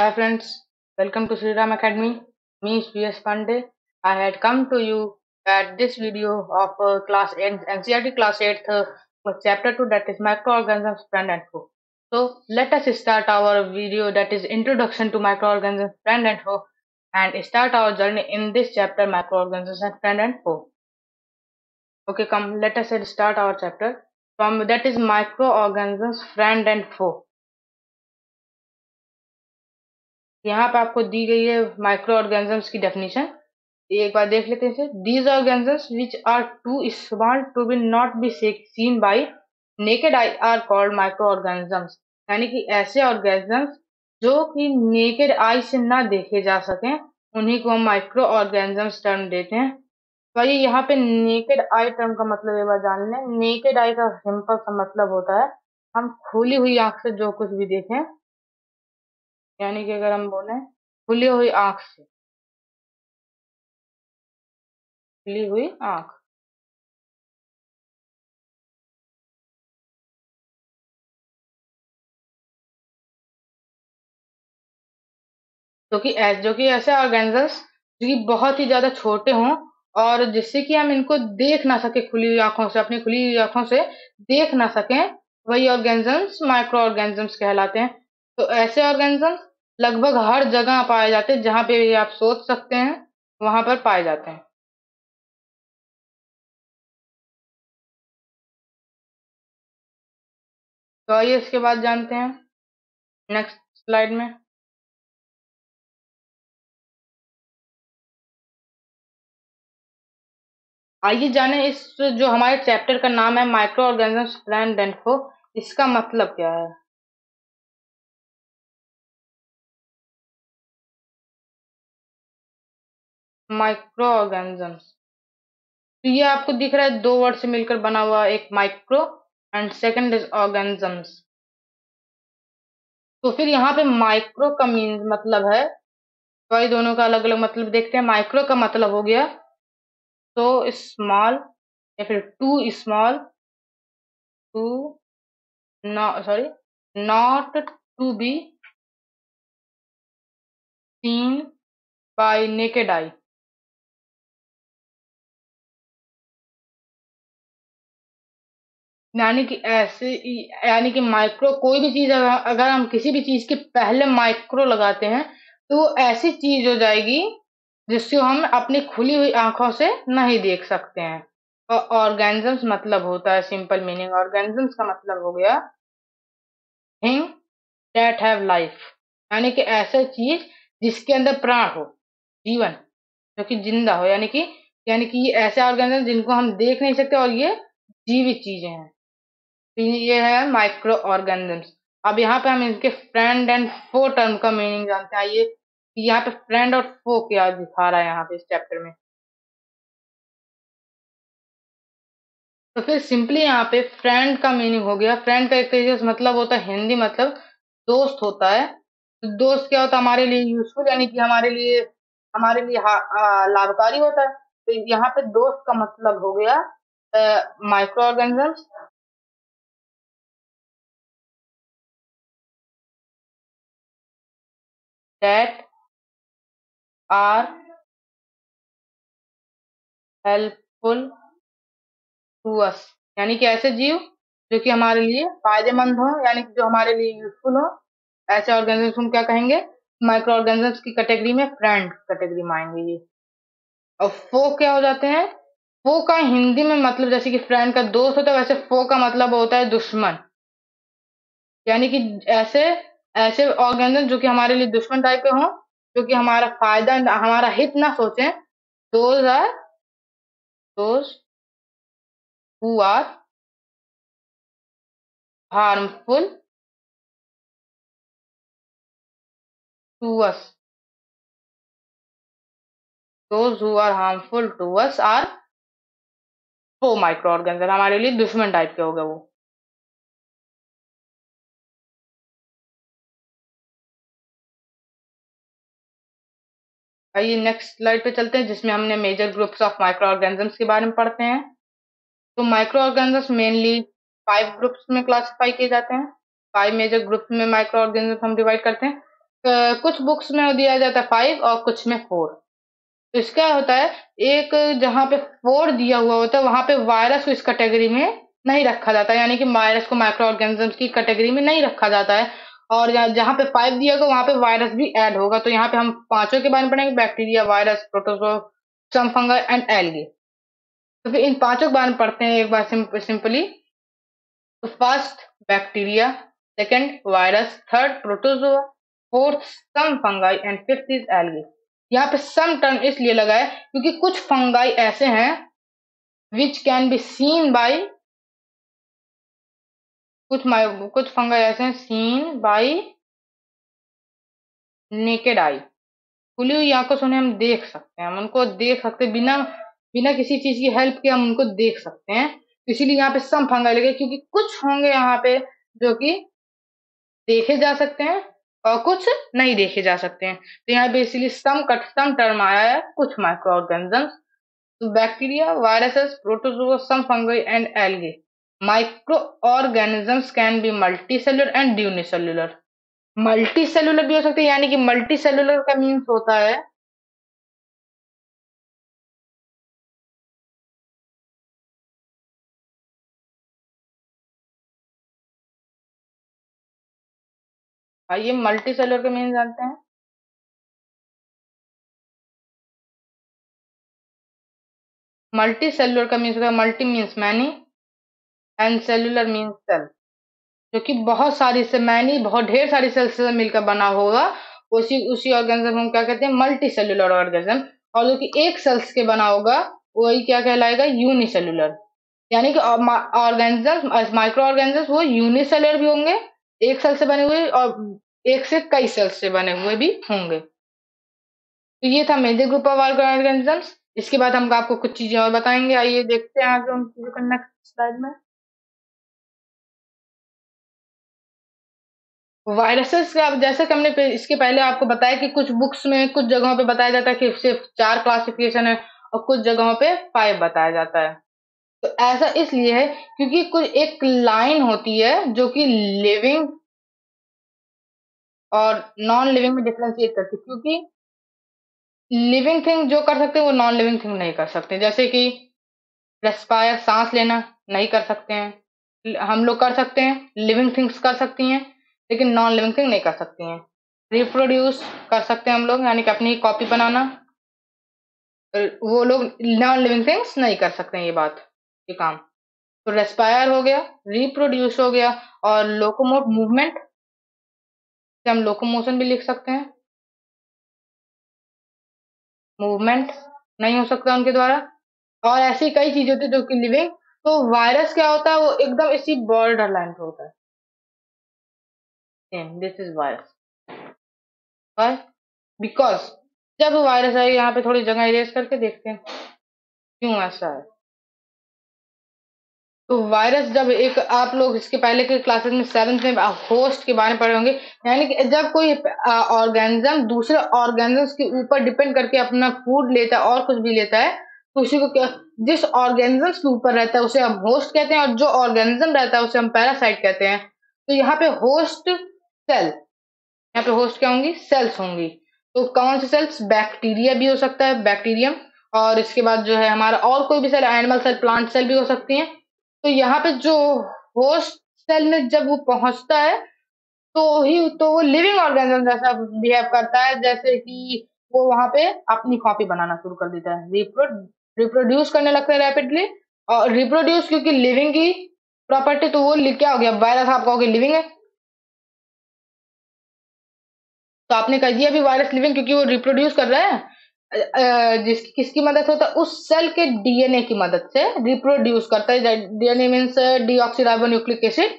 Hi friends, welcome to Sri Ram Academy. Me VS Pandey. I had come to you at this video of uh, class 8 NCERT class 8 uh, chapter 2 that is microorganisms friend and foe. So let us start our video that is introduction to microorganisms friend and foe and start our journey in this chapter microorganisms friend and foe. Okay, come let us start our chapter from that is microorganisms friend and foe. यहाँ पे आपको दी गई है micro organisms की definition एक बार देख लेते हैं these organisms which are too small to be not be seen by naked eye are called micro organisms यानी कि ऐसे ऑर्गेनिजम्स जो कि नेकेड आई से ना देखे जा सके, उन्हीं को हम माइक्रो ऑर्गेनिजम्स टर्म देते हैं। भाई यहाँ पे नेकेड आई टर्म का मतलब एक बार जान लें। नेकेड आई का सिंपल सा मतलब होता है, हम खुली हुई आँख से जो कुछ भी देखें यानी कि अगर हम बोले, खुली हुई आँख से। खुली हुई आँख। जो कि जो कि ऐसे ऑर्गेन्जल्स जो कि बहुत ही ज़्यादा छोटे हों और जिससे कि हम इनको देख ना सके, खुली हुई आँखों से, अपनी खुली हुई आँखों से देख ना सके, वही ऑर्गेनिजम्स माइक्रो ऑर्गेनिजम्स कहलाते हैं। तो ऐसे ऑर्गेनिजम्स लगभग हर जगह पाए जाते हैं, जहाँ पे भी आप सोच सकते हैं, वहाँ पर पाए जाते हैं। तो आइए इसके बाद जानते हैं नेक्स्ट स्लाइड में। आइए जाने इस जो हमारे चैप्टर का नाम है माइक्रो ऑर्गेनिजम्स प्लान डेंफो इसका मतलब क्या है? माइक्रो ऑर्गेनिजम्स तो ये आपको दिख रहा है दो वर्ड से मिलकर बना हुआ एक micro and second is organisms तो फिर यहाँ पे माइक्रो का मीन मतलब है तो ये दोनों का अलग अलग मतलब देखते हैं माइक्रो का मतलब हो गया तो स्मॉल या फिर too small to sorry not to be seen by naked eye यानी कि ऐसे यानी कि माइक्रो कोई भी चीज़ अगर हम किसी भी चीज़ के पहले माइक्रो लगाते हैं तो वो ऐसी चीज़ हो जाएगी जिसको हम अपनी खुली हुई आँखों से नहीं देख सकते हैं। और ऑर्गेनिजम्स मतलब होता है सिंपल मीनिंग ऑर्गेनिजम्स का मतलब हो गया थिंग डेट हैव लाइफ यानी कि ऐसा चीज़ जिसके अंदर प्राण हो, जीवन, जो कि ज़िंदा हो। यानी कि यानी कि ये ऐसे ऑर्गेनिज्म जिनको हम देख नहीं सकते और ये जीवित चीज़ें हैं। ये है माइक्रो ऑर्गेनिजम्स अब यहाँ पे हम इनके फ्रेंड एंड फो टर्म का मीनिंग जानते हैं। ये यहाँ पे फ्रेंड और फो क्या दिखा रहा है यहाँ पे इस चैप्टर में? तो फिर सिंपली यहाँ पे फ्रेंड का मीनिंग हो गया। फ्रेंड का एक तरीके से मतलब होता है हिंदी मतलब दोस्त होता है। तो दोस्त क्या होता है? हमारे लिए यूजफुल यानी कि हमारे लिए हमारे लिए लाभकारी होता है। तो यहाँ पे दोस्त का मतलब हो गया micro organisms that are helpful to us यानी कि ऐसे जीव जो कि हमारे लिए फ़ायदेमंद हो, यानी कि जो हमारे लिए यूजफुल हो, ऐसे ऑर्गेनिज्म हम क्या कहेंगे? माइक्रो ऑर्गेनिजम्स की कैटेगरी में फ्रेंड कैटेगरी में आएँगे ये। और फो क्या हो जाते हैं? फो का हिंदी में मतलब जैसे कि फ्रेंड का दोस्त होता है, वैसे फो का मतलब होता है दुश्मन। यानी कि ऐसे ऐसे ऑर्गेनिज्म जो कि हमारे लिए दुश्मन टाइप के हों, जो कि हमारा फ़ायदा हमारा हित ना सोचें those are those who are to us are वो माइक्रो ऑर्गेनिज्म हमारे लिए दुश्मन टाइप के हो गए वो। आइए नेक्स्ट स्लाइड पे चलते हैं, जिसमें हमने major groups of micro organisms के बारे में पढ़ते हैं। तो micro organisms mainly five groups में क्लासिफाई किए जाते हैं। फाइव मेजर ग्रुप्स में माइक्रो ऑर्गेनिजम्स हम डिवाइड करते हैं। तो कुछ बुक्स में दिया जाता है फाइव और कुछ में फोर तो इसका होता है, एक जहाँ पे फोर दिया हुआ होता है, वहाँ पे वायरस इस कैटेगरी में नहीं रखा जाता यानी कि वायरस को माइक्रो ऑर्गेनिज्म की कैटेगरी में नहीं रखा जाता है। और जहाँ पे फाइव दिया होगा, वहाँ पे वायरस भी ऐड होगा। तो यहाँ पे हम पाँचों के बारे में पढ़ेंगे bacteria virus protozoa and algae तो फिर इन पाँचों के बारे में पढ़ते हैं एक बार सिंपली तो first bacteria second virus third protozoa fourth some fungi and fifth is algae यहाँ पे सम टर्म इसलिए लगा है क्योंकि कुछ फंगाई ऐसे हैं which can be seen by कुछ कुछ फंगाई ऐसे हैं सीन बाई नेकेड आई खुली हुई आँखों से उन्हें हम देख सकते हैं। हम उनको देख सकते हैं बिना बिना किसी चीज़ की हेल्प के हम उनको देख सकते हैं। इसीलिए यहाँ पे सम फंगाई लगे, क्योंकि कुछ होंगे यहाँ पे जो कि देखे जा सकते हैं और कुछ नहीं देखे जा सकते हैं। तो यहाँ पे इसीलिए सम कट सम टर्म आया है, कुछ माइक्रो ऑर्गेनिजम्स तो bacteria viruses protozoa some fungi and algae micro organisms can be multi cellular and unicellular multi cellular भी हो सकते हैं, यानी कि मल्टी सेलुलर का मीन्स होता है। आइए मल्टी सेलुलर का मीन जानते हैं। मल्टी सेलुलर का मीन्स होता है multi means many and cellular means cell जो कि बहुत सारी से मैनी बहुत ढेर सारी सेल से मिलकर बना होगा। उसी उसी ऑर्गेनिज्म हम क्या कहते हैं? मल्टी सेलुलर ऑर्गेनिज्म और जो कि एक सेल्स के बना होगा, वही क्या कहलाएगा? यूनिसेलुलर यानी कि ऑर्गेनिज्म माइक्रो ऑर्गेनिज्म वो यूनिसेलुलर भी होंगे, एक सेल से बने हुए और एक से कई सेल्स से बने हुए भी होंगे। तो ये था मेजर ग्रुप ऑफ़ ऑर्गेनिजम्स इसके बाद हम आपको कुछ चीज़ें और बताएँगे। आइए देखते हैं आगे उन चीज़ों को नेक्स्ट स्लाइड में। वायरसेस का जैसे कि हमने इसके पहले आपको बताया कि कुछ बुक्स में, कुछ जगहों पे बताया जाता है कि सिर्फ़ चार क्लासिफिकेशन है और कुछ जगहों पे फाइव बताया जाता है। तो ऐसा इसलिए है क्योंकि कुछ एक लाइन होती है जो कि लिविंग और नॉन लिविंग में डिफ्रेंशिएट करती है, क्योंकि लिविंग थिंग जो कर सकते हैं वो नॉन लिविंग थिंग नहीं कर सकते। जैसे कि रेस्पायर सांस लेना नहीं कर सकते हैं। हम लोग कर सकते हैं लिविंग थिंग्स कर सकती हैं। लेकिन नॉन लिविंग थिंग नहीं कर सकती हैं। रिप्रोड्यूस कर सकते हैं हम लोग, यानी कि अपनी कॉपी बनाना। वो लोग नॉन लिविंग थिंग्स नहीं कर सकते हैं ये बात, ये काम। तो रेस्पायर हो गया रिप्रोड्यूस हो गया, और लोकोमोट मूवमेंट से हम लोकोमोशन भी लिख सकते हैं। मूवमेंट नहीं हो सकता उनके द्वारा। और ऐसी कई चीज़ें होती है जो कि लिविंग तो वायरस क्या होता है, वो एकदम इसी बॉर्डर लाइन पे होता है। दिस इज़ वायरस बिकॉज़ जब वायरस आए यहाँ पे थोड़ी जगह इरेज करके देखते हैं. क्यों ऐसा है? तो वायरस जब एक आप लोग इसके पहले के क्लासेस में सेवंथ में होस्ट के बारे में पढ़े होंगे, यानी कि जब कोई ऑर्गेनिज्म दूसरे ऑर्गेनिज्म के ऊपर डिपेंड करके अपना फ़ूड लेता है और कुछ भी लेता है तो उसी को क्या, जिस ऑर्गेनिज्म के ऊपर रहता है, उसे हम होस्ट कहते हैं और जो ऑर्गेनिज्म रहता है, उसे हम पैरासाइट कहते हैं. तो यहाँ पे होस्ट सेल। यहाँ पे होस्ट क्या होंगी? सेल्स होंगी। तो कौन से सेल्स? बैक्टीरिया भी हो सकता है, बैक्टीरियम। और इसके बाद जो है हमारा और कोई भी cell, animal cell, plant cell भी हो सकती है। तो यहाँ पे जो होस्ट सेल में जब वो पहुँचता है तो ही तो वो लिविंग ऑर्गेनिज्म जैसा बिहेव करता है, जैसे कि वो वहाँ पे अपनी कॉपी बनाना शुरू कर देता है। रिप्रो, रिप्रोड्यूस करने लगता है रैपिडली और रिप्रोड्यूस क्योंकि लिविंग की प्रॉपर्टी तो वो क्या हो गया? वायरस आप कहोगे लिविंग है। तो आपने कह दिया भी वायरस लिविंग क्योंकि वो रिप्रोड्यूस कर रहा है। जिस, किसकी मदद से होता है उस सेल के डीएनए की मदद से रिप्रोड्यूस करता है। डीएनए मीन्स न्यूक्लिक एसिड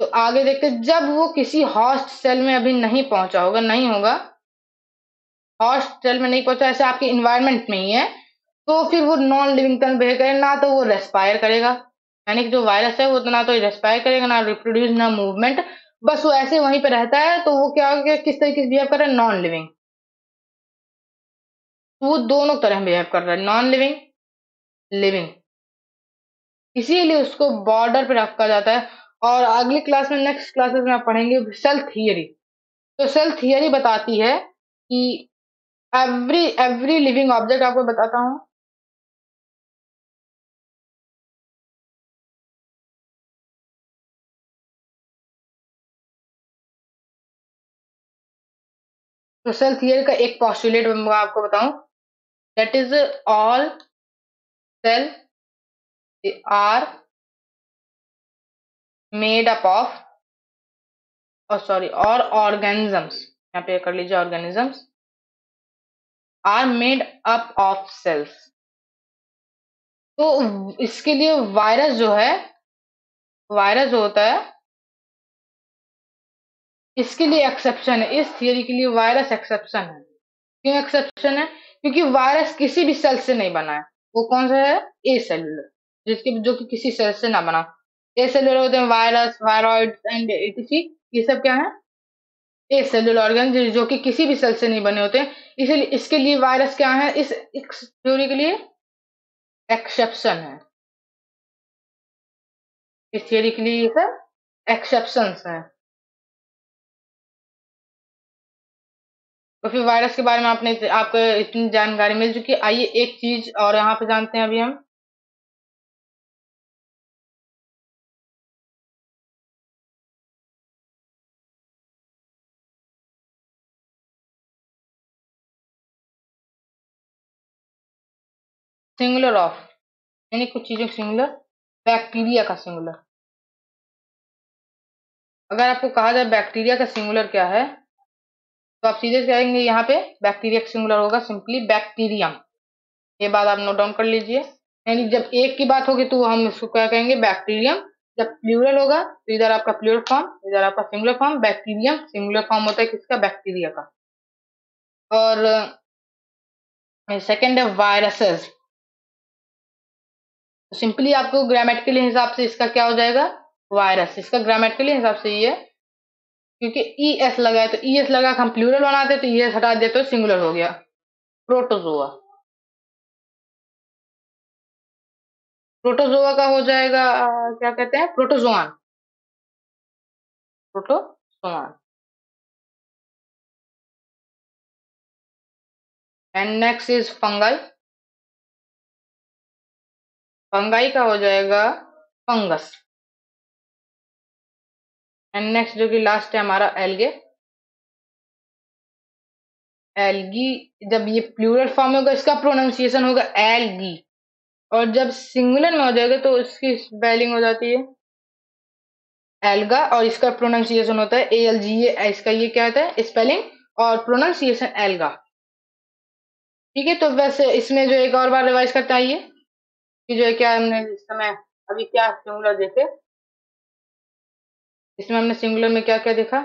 तो आगे देखते जब वो किसी हॉस्ट सेल में अभी नहीं पहुँचा होगा, नहीं होगा हॉस्ट सेल में नहीं पहुँचा, ऐसे आपके इन्वायरमेंट में ही है तो फिर वो नॉन लिविंग टर्म बिहेव करेगा ना तो वो रेस्पायर करेगा। यानी कि जो वायरस है, वो तो ना तो रेस्पायर करेगा, ना रिप्रोड्यूस ना मूवमेंट बस वो ऐसे वहीं पे रहता है तो वो क्या हो गया किस तरीके से बिहेव कर रहा है? नॉन लिविंग वो दोनों तरह बिहेव कर रहा है। नॉन लिविंग लिविंग इसीलिए उसको बॉर्डर पे रखा जाता है। और अगली क्लास में नेक्स्ट क्लासेस में आप पढ़ेंगे सेल थियरी तो सेल थियरी बताती है कि एवरी एवरी लिविंग ऑब्जेक्ट आपको बताता हूँ। तो सेल थियरी का एक पॉस्टुलेट मैं आपको बताऊँ। That is all cell are made up of और सॉरी और ऑर्गेनिजम्स यहाँ पे कर लीजिए organisms are made up of cells तो इसके लिए वायरस जो है वायरस जो होता है इसके लिए एक्सेप्शन है। इस थियरी के लिए वायरस एक्सेप्शन है। क्यों एक्सेप्शन है? क्योंकि वायरस किसी भी सेल से नहीं बना है। वो कौन सा है? ए सेलुलर जिसके, जो कि किसी सेल से ना बना ए सेलुलर होते हैं वायरस वायरॉइड एंड इसी ये सब क्या है? ए सेलुलर ऑर्गन जो कि किसी भी सेल से नहीं बने होते इसलिए, इसके लिए वायरस क्या है? इस थ्योरी के लिए एक्सेप्शन है। इस थियोरी के लिए ये सब एक्सेप्शन है। तो फिर वायरस के बारे में आपने आपको इतनी जानकारी मिल चुकी आइए एक चीज़ और यहाँ पे जानते हैं अभी हम। सिंगुलर ऑफ़, यानी कुछ चीज़ों सिंगुलर, बैक्टीरिया का सिंगुलर। अगर आपको कहा जाए बैक्टीरिया का सिंगुलर क्या है तो आप सीधे कहेंगे, यहाँ पे बैक्टीरिया सिंगुलर होगा सिंपली बैक्टीरियम ये बात आप नोट डाउन कर लीजिए। यानी जब एक की बात होगी तो हम इसको क्या कहेंगे? बैक्टीरियम जब प्लूरल होगा तो इधर आपका प्लूरल फॉर्म इधर आपका singular form bacterium singular form होता है किसका? बैक्टीरिया का। और सेकेंड है वायरसेस सिंपली आपको ग्रामेटिकली हिसाब से इसका क्या हो जाएगा? वायरस इसका ग्रामेटिकली हिसाब से ये क्योंकि ई e एस लगा है तो ई e एस लगा हम प्लूरल बनाते तो ई e एस हटा देते तो सिंगुलर हो गया। प्रोटोजोआ प्रोटोजोआ का हो जाएगा, क्या कहते हैं? Protozoan protozoan and next is fungi fungi का हो जाएगा फंगस एंड नेक्स्ट जो कि लास्ट है हमारा एल्गे एल्गी जब ये प्लूरल फॉर्म होगा, इसका प्रोनाउंसिएशन होगा एलगी और जब सिंगुलर में हो जाएगा तो इसकी स्पेलिंग हो जाती है एल्गा और इसका प्रोनाउंसिएशन होता है ए एल जी ए इसका ये क्या होता है? स्पेलिंग और प्रोनाउंसिएशन एल्गा ठीक है तो वैसे इसमें जो एक और बार रिवाइज करता ये कि जो है क्या हमने इस समय अभी क्या सिंगुलर देखे? इसमें हमने सिंगुलर में क्या क्या देखा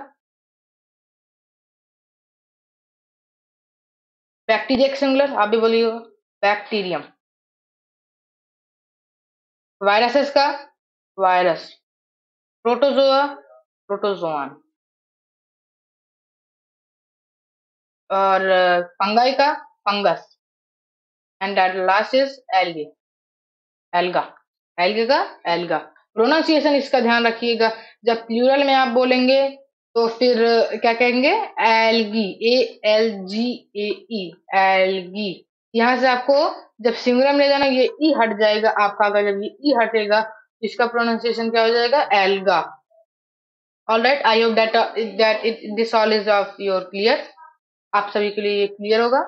बैक्टीरिया सिंगुलर आप भी बोलिए। बैक्टीरियम वायरसेस का? वायरस प्रोटोजोआ प्रोटोजोआन और फंगाई का? Fungus and last is algae alga algae का? एल्गा प्रोनाउंसिएशन इसका ध्यान रखिएगा। जब प्लूरल में आप बोलेंगे तो फिर क्या कहेंगे? Algae A L G A E algae यहाँ से आपको जब सिंगुलर में ले जाना, ये ई हट जाएगा आपका। अगर जब ये ई हटेगा इसका प्रोनाउंसिएशन क्या हो जाएगा? Alga all right I hope that that it this all is of your clear आप सभी के लिए ये क्लियर होगा।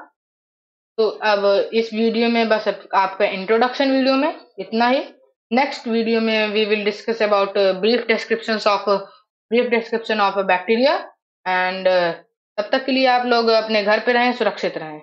तो अब इस वीडियो में बस आपका इंट्रोडक्शन वीडियो में इतना ही। नेक्स्ट वीडियो में we will discuss about brief description of brief description of bacteria and तब तक के लिए आप लोग अपने घर पे रहें, सुरक्षित रहें।